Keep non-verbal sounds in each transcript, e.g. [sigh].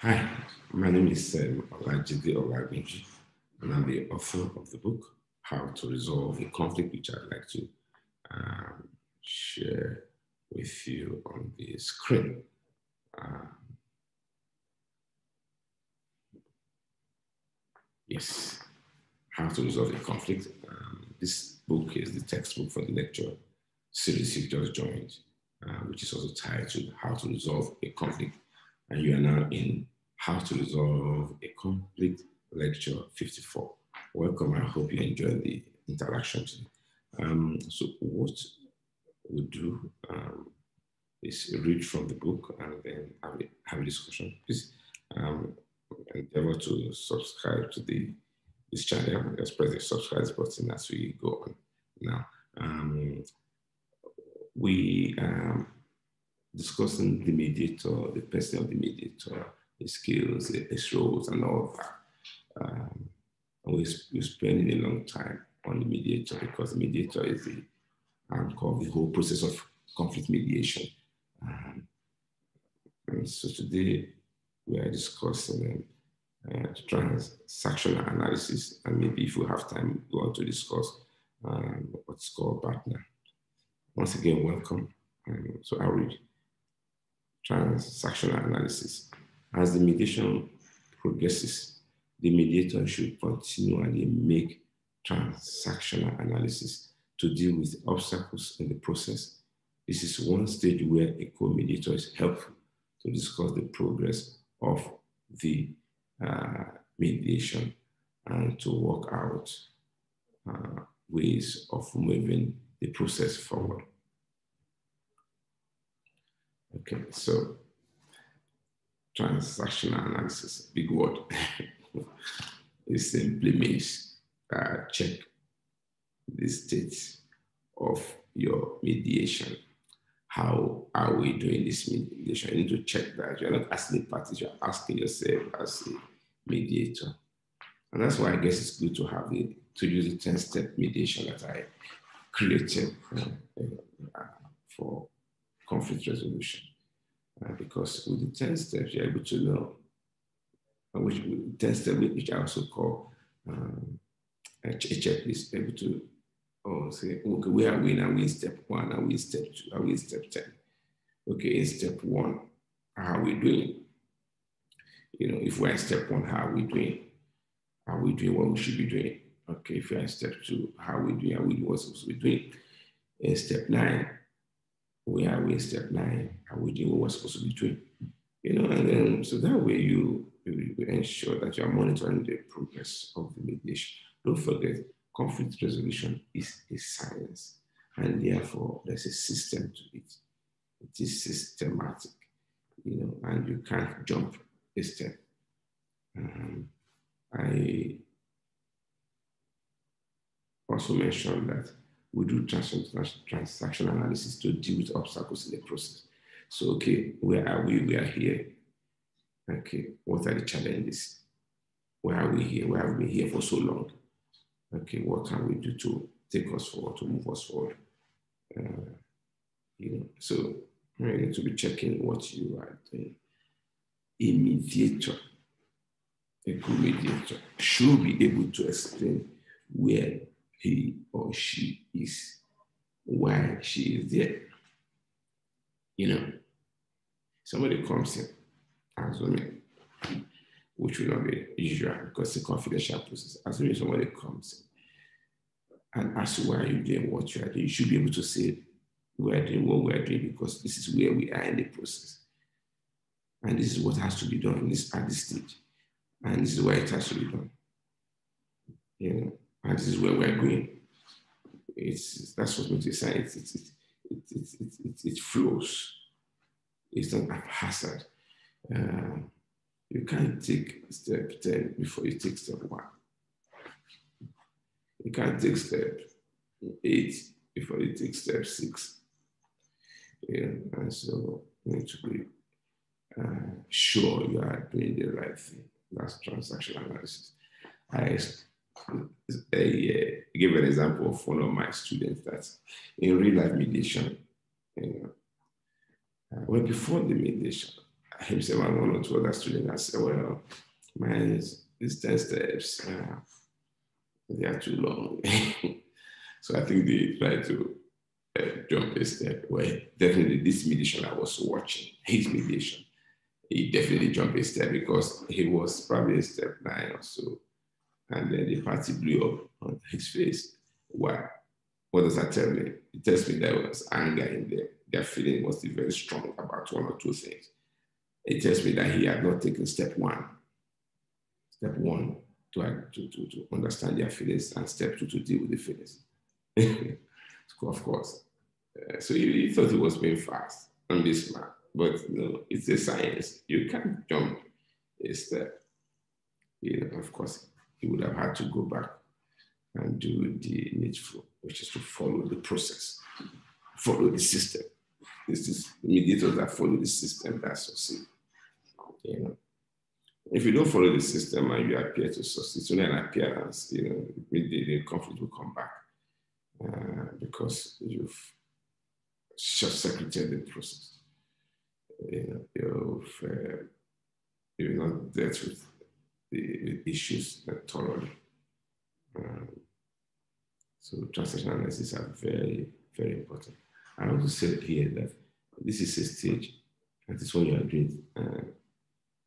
Hi, my name is um, Olajide Olagbinji, and I'm the author of the book, How to Resolve a Conflict, which I'd like to um, share with you on the screen. Um, yes, How to Resolve a Conflict. Um, this book is the textbook for the lecture series you've just joined, uh, which is also titled How to Resolve a Conflict. And you are now in how to resolve a conflict lecture 54. Welcome. I hope you enjoyed the interaction. Um, so what we do um, is read from the book and then have a, have a discussion. Please um, endeavor to subscribe to the this channel. Just press the subscribe button as we go on. Now, um, we um, discussing the mediator, the person of the mediator, his skills, his roles, and all of that. Um, and we, we're spending a long time on the mediator because the mediator is the anchor of the whole process of conflict mediation. Um, and so today we are discussing uh, transactional analysis, and maybe if we have time, we want to discuss um, what's called partner. Once again, welcome. Um, so I'll read transactional analysis. As the mediation progresses, the mediator should continually make transactional analysis to deal with obstacles in the process. This is one stage where a co-mediator is helpful to discuss the progress of the uh, mediation and to work out uh, ways of moving the process forward. Okay, so transactional analysis, big word. [laughs] it simply means uh, check the state of your mediation. How are we doing this mediation? You need to check that. You're not asking the parties, you're asking yourself as a mediator. And that's why I guess it's good to have the, to use the 10 step mediation that I created uh, for conflict resolution. Because with the 10 steps, you're able to know, which 10 steps, which I also call um, a, checklist, able to oh, say, okay, where are we now? we in step one? Are we in step two? Are we in step 10? Okay, in step one, how are we doing? You know, if we're in step one, how are we doing? Are we doing what we should be doing? Okay, if we're in step two, how are we doing? Are we doing what we're supposed to be doing? In step nine, where are we in step nine? Are we doing what we're supposed to be doing? You know, and then so that way you, you, you ensure that you're monitoring the progress of the mediation. Don't forget, conflict resolution is a science, and therefore there's a system to it. It is systematic, you know, and you can't jump a step. Um, I also mentioned that we do transaction analysis to deal with obstacles in the process. So, okay, where are we? We are here. Okay, what are the challenges? Where are we here? Where have we been here for so long? Okay, what can we do to take us forward, to move us forward? Uh, you know, so you need to be checking what you are doing. A mediator, a good mediator, should be able to explain where he or she is, why she is there. You know, somebody comes in, assuming, which will not be usual because it's a confidential process. Assuming somebody comes in and asks why are you doing what you are doing, you should be able to say we are doing what we are doing because this is where we are in the process. And this is what has to be done this, at this stage. And this is why it has to be done. You know, and this is where we're going. It's, that's what makes it. It, it, it, it, it, it, flows. It's not haphazard. Uh, you can't take step 10 before you take step one. You can't take step eight before you take step six. Yeah, and so you need to be uh, sure you are doing the right thing. That's transactional analysis. I I give an example of one of my students that in real life mediation, you know, uh, well, before the mediation, himself and one or two other students and said, well, man, these 10 steps, uh, they are too long. [laughs] so I think they tried to uh, jump a step. Well, definitely this mediation I was watching, his mediation, he definitely jumped a step because he was probably a step nine or so. And then the party blew up on his face. Why? What does that tell me? It tells me there was anger in there. Their feeling was very strong about one or two things. It tells me that he had not taken step one. Step one, to, to, to, to understand their feelings, and step two, to deal with the feelings. [laughs] of course. Uh, so he, he, thought he was being fast on this man, but you know, it's a science. You can't jump a step. You know, of course, he would have had to go back and do the needful, which is to follow the process, follow the system. This is mediators that follow the system that succeed. You know, if you don't follow the system and you appear to succeed, it's only an appearance. You know, the, the conflict will come back uh, because you've short-circuited the process. You know, you've uh, you've not dealt with the, the issues thoroughly. Um, so transaction analysis are very, very important. I also said here that this is a stage, this is when you are doing, uh,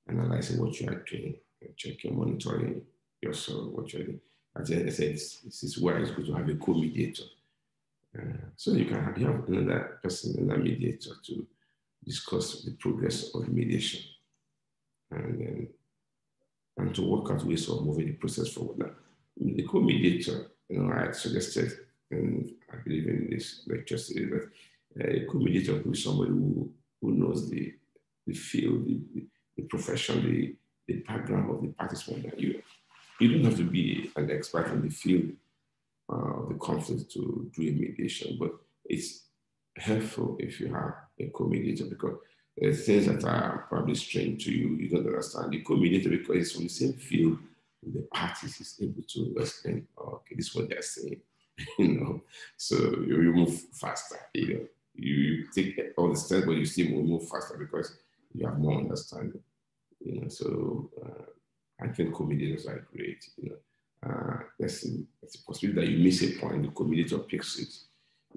analyzing what you are doing, checking, monitoring yourself, what you're doing. As I said, this is where it's good to have a co-mediator. Uh, so you can have, you have another person, another mediator to discuss the progress of mediation. And then and to work out ways of moving the process forward. Now, the co-mediator you know, I had suggested, and I believe in this lecture series, that uh, a co-mediator could be somebody who, who knows the, the field, the, the profession, the, the background of the participant. that You, you don't have to be an expert in the field uh, of the conflict to do a mediation, but it's helpful if you have a co-mediator because uh, things that are probably strange to you, you don't understand. The co-mediator, because it's from the same field, the parties is able to explain, oh, okay, this is what they're saying, [laughs] you know. So you, you move faster, you know. You, you take all the steps, but you still move faster because you have more understanding, you know. So uh, I think co-mediators are great, you know. Uh, there's, a, there's a possibility that you miss a point, the co-mediator picks it,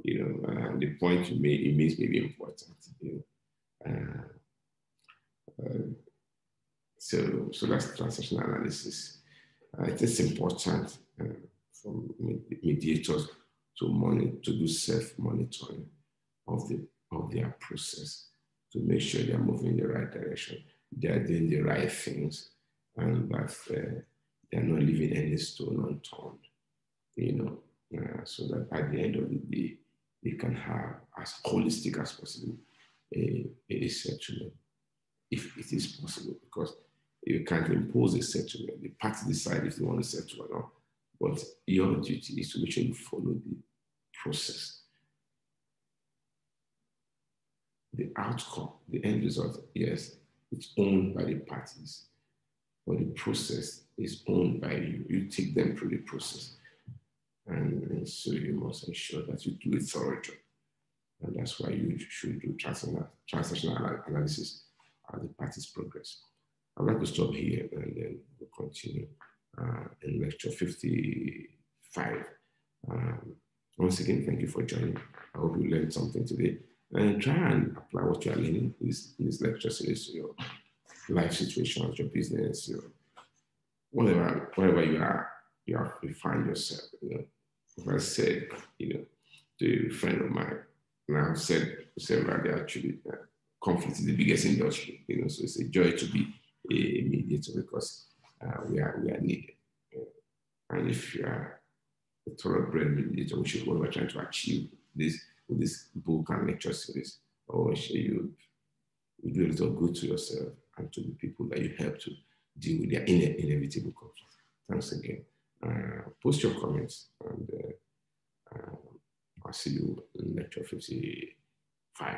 you know, and the point you made, it means maybe important, you know. Uh, uh, so, so that's transactional analysis. Uh, it is important uh, for mediators to monitor, to do self-monitoring of the of their process to make sure they are moving in the right direction, they are doing the right things, and that uh, they are not leaving any stone unturned. You know, uh, so that at the end of the day, they can have as holistic as possible a, a settlement, if it is possible, because you can't impose a settlement. The parties decide if they want to settle or not. But your duty is to make sure you follow the process. The outcome, the end result, yes, it's owned by the parties, but the process is owned by you. You take them through the process. And, and so you must ensure that you do a thorough. And that's why you should do transactional analysis as the parties progress. I'd like to stop here and then we'll continue uh, in lecture 55. Um, once again, thank you for joining. I hope you learned something today and try and apply what you are learning in this, in this lecture series to your life situation, your business, your whatever, wherever you are, you have to find yourself. You know, if I said, you know, to a friend of mine, and I've said several actually, uh, conflict is the biggest industry, you know, so it's a joy to be a mediator because uh, we are we are needed. And if you are a thoroughbred mediator, which is what we're trying to achieve this with this book and lecture series, or you you do a little good to yourself and to the people that you help to deal with their ine inevitable conflict. Thanks again. Uh, post your comments and uh, uh, I'll see you in lecture 55.